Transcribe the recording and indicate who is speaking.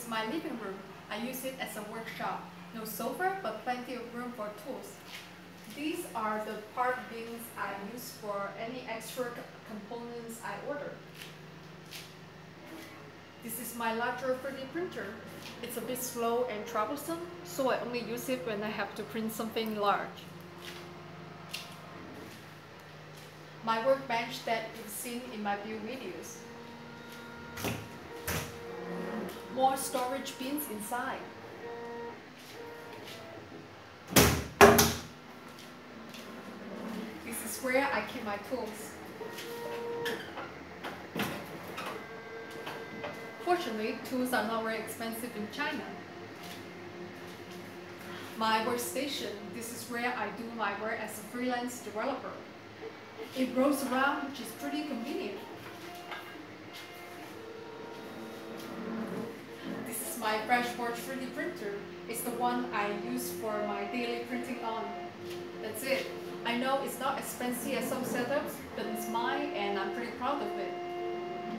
Speaker 1: is my living room. I use it as a workshop. No sofa, but plenty of room for tools. These are the part bins I use for any extra components I order. This is my larger 3D printer. It's a bit slow and troublesome, so I only use it when I have to print something large. My workbench that you've seen in my view videos. More storage bins inside. This is where I keep my tools. Fortunately, tools are not very expensive in China. My workstation, this is where I do my work as a freelance developer. It rolls around, which is pretty convenient. My Flashforge 3D printer. It's the one I use for my daily printing on. That's it. I know it's not expensive as some setups, but it's mine and I'm pretty proud of it.